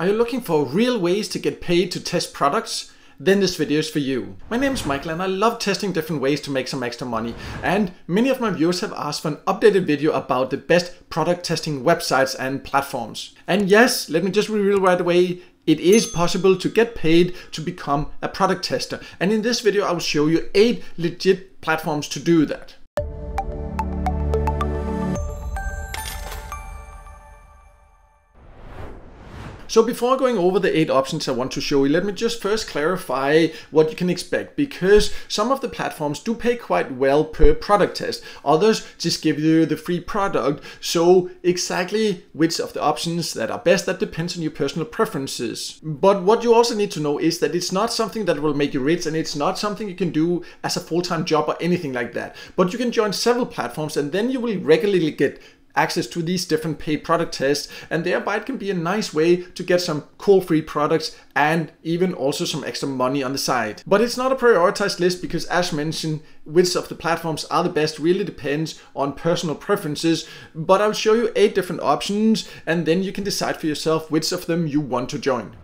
Are you looking for real ways to get paid to test products? Then this video is for you. My name is Michael and I love testing different ways to make some extra money. And many of my viewers have asked for an updated video about the best product testing websites and platforms. And yes, let me just reveal right away, it is possible to get paid to become a product tester. And in this video, I will show you eight legit platforms to do that. So before going over the eight options I want to show you, let me just first clarify what you can expect because some of the platforms do pay quite well per product test. Others just give you the free product. So exactly which of the options that are best, that depends on your personal preferences. But what you also need to know is that it's not something that will make you rich and it's not something you can do as a full-time job or anything like that. But you can join several platforms and then you will regularly get access to these different paid product tests and thereby it can be a nice way to get some cool free products and even also some extra money on the side. But it's not a prioritized list because as mentioned, which of the platforms are the best really depends on personal preferences. But I'll show you eight different options and then you can decide for yourself which of them you want to join.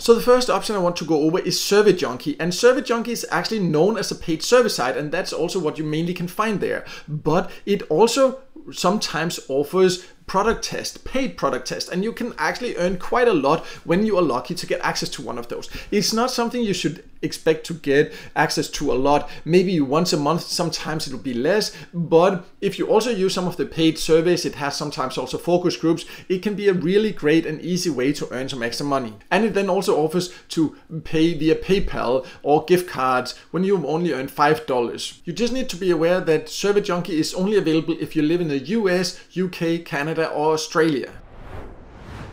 So the first option I want to go over is Survey Junkie and Survey Junkie is actually known as a paid service site and that's also what you mainly can find there. But it also sometimes offers product test, paid product test, and you can actually earn quite a lot when you are lucky to get access to one of those. It's not something you should expect to get access to a lot. Maybe once a month, sometimes it'll be less, but if you also use some of the paid surveys, it has sometimes also focus groups, it can be a really great and easy way to earn some extra money. And it then also offers to pay via PayPal or gift cards when you only earn $5. You just need to be aware that Survey Junkie is only available if you live in the US, UK, Canada, Canada or Australia.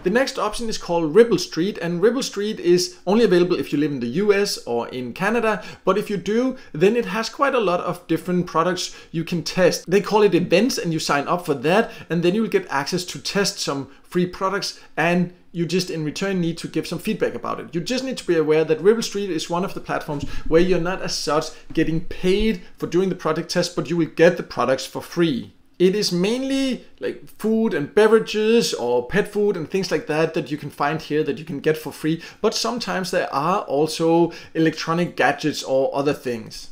The next option is called Ripple Street and Ripple Street is only available if you live in the US or in Canada but if you do then it has quite a lot of different products you can test. They call it events and you sign up for that and then you'll get access to test some free products and you just in return need to give some feedback about it. You just need to be aware that Ripple Street is one of the platforms where you're not as such getting paid for doing the product test but you will get the products for free. It is mainly like food and beverages or pet food and things like that that you can find here that you can get for free. But sometimes there are also electronic gadgets or other things.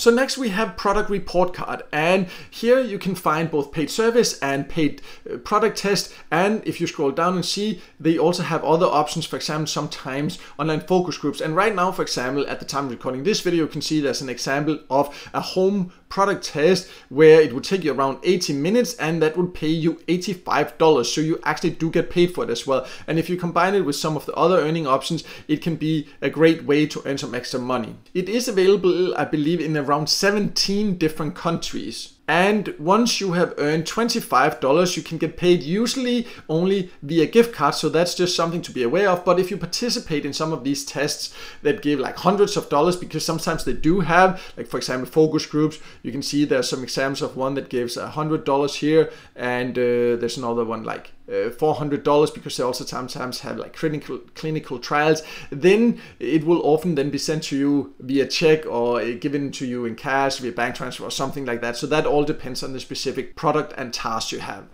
So next we have product report card and here you can find both paid service and paid uh, product test and if you scroll down and see they also have other options for example sometimes online focus groups and right now for example at the time of recording this video you can see there's an example of a home product test where it would take you around 80 minutes and that would pay you $85 so you actually do get paid for it as well. And if you combine it with some of the other earning options it can be a great way to earn some extra money. It is available I believe in around 17 different countries and once you have earned $25, you can get paid usually only via gift card. So that's just something to be aware of. But if you participate in some of these tests that give like hundreds of dollars, because sometimes they do have, like for example, focus groups, you can see there's some examples of one that gives a $100 here. And uh, there's another one like Uh, $400 because they also sometimes have like clinical clinical trials. Then it will often then be sent to you via check or uh, given to you in cash via bank transfer or something like that. So that all depends on the specific product and task you have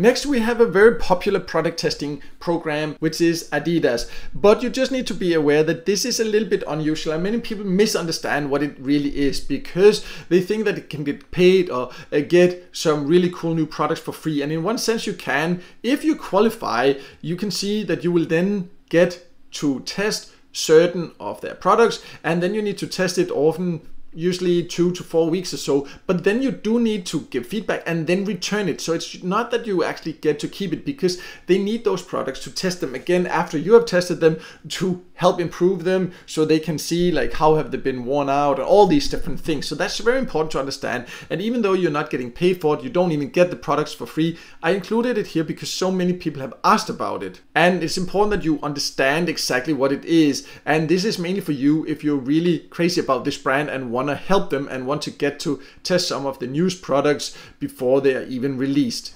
Next, we have a very popular product testing program, which is Adidas. But you just need to be aware that this is a little bit unusual and many people misunderstand what it really is because they think that it can get paid or uh, get some really cool new products for free. And in one sense you can. If you qualify, you can see that you will then get to test certain of their products and then you need to test it often usually two to four weeks or so but then you do need to give feedback and then return it. So it's not that you actually get to keep it because they need those products to test them again after you have tested them to help improve them so they can see like how have they been worn out and all these different things. So that's very important to understand. And even though you're not getting paid for it you don't even get the products for free i included it here because so many people have asked about it. And it's important that you understand exactly what it is. And this is mainly for you if you're really crazy about this brand and want to help them and want to get to test some of the newest products before they are even released.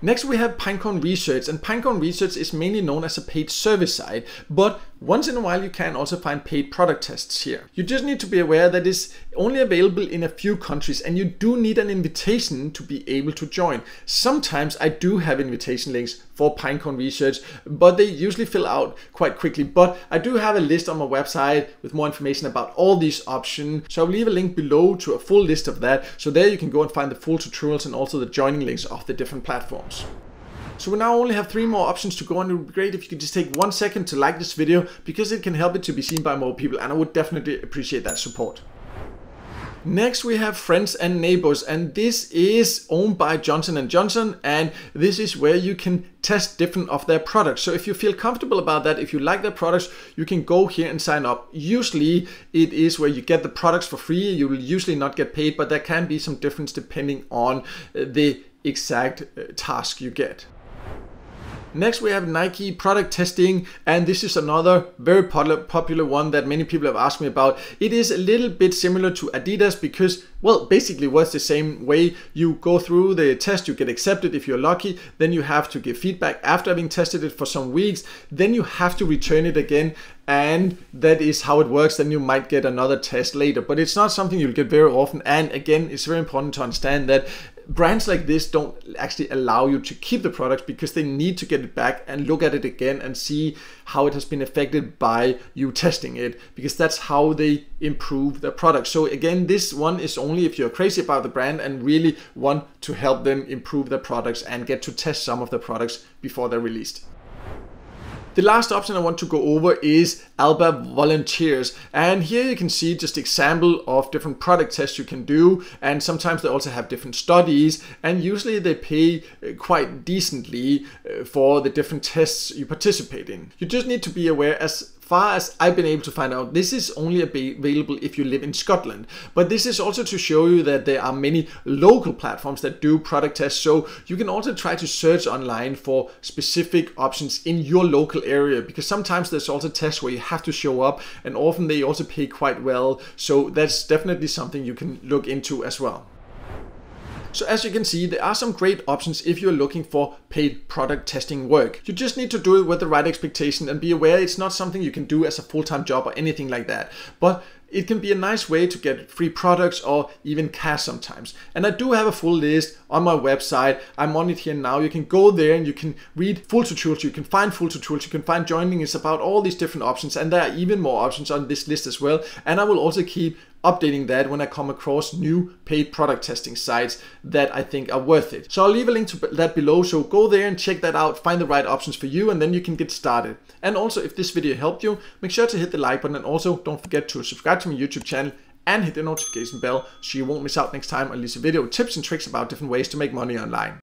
Next we have Pinecone Research and Pinecone Research is mainly known as a paid service site but Once in a while you can also find paid product tests here. You just need to be aware that it's only available in a few countries and you do need an invitation to be able to join. Sometimes I do have invitation links for Pinecone Research, but they usually fill out quite quickly. But I do have a list on my website with more information about all these options. So I'll leave a link below to a full list of that. So there you can go and find the full tutorials and also the joining links of the different platforms. So we now only have three more options to go on. It would be great if you could just take one second to like this video because it can help it to be seen by more people and I would definitely appreciate that support. Next we have Friends and Neighbors and this is owned by Johnson & Johnson and this is where you can test different of their products. So if you feel comfortable about that, if you like their products, you can go here and sign up. Usually it is where you get the products for free. You will usually not get paid, but there can be some difference depending on the exact uh, task you get. Next we have Nike product testing and this is another very popular one that many people have asked me about. It is a little bit similar to Adidas because well basically works the same way. You go through the test, you get accepted if you're lucky, then you have to give feedback after having tested it for some weeks, then you have to return it again and that is how it works then you might get another test later but it's not something you'll get very often and again it's very important to understand that brands like this don't actually allow you to keep the products because they need to get it back and look at it again and see how it has been affected by you testing it because that's how they improve the product. So again, this one is only if you're crazy about the brand and really want to help them improve their products and get to test some of the products before they're released. The last option I want to go over is Alba Volunteers. And here you can see just example of different product tests you can do. And sometimes they also have different studies. And usually they pay uh, quite decently uh, for the different tests you participate in. You just need to be aware as far as I've been able to find out, this is only available if you live in Scotland. But this is also to show you that there are many local platforms that do product tests. So you can also try to search online for specific options in your local area because sometimes there's also tests where you have to show up and often they also pay quite well. So that's definitely something you can look into as well. So as you can see, there are some great options if you're looking for paid product testing work. You just need to do it with the right expectation and be aware it's not something you can do as a full-time job or anything like that. But it can be a nice way to get free products or even cash sometimes. And I do have a full list on my website. I'm on it here now. You can go there and you can read full tutorials. You can find full tutorials. You can find joining is about all these different options. And there are even more options on this list as well. And I will also keep updating that when I come across new paid product testing sites that I think are worth it. So I'll leave a link to that below. So go there and check that out, find the right options for you, and then you can get started. And also if this video helped you, make sure to hit the like button and also don't forget to subscribe to my YouTube channel and hit the notification bell so you won't miss out next time I release a video tips and tricks about different ways to make money online.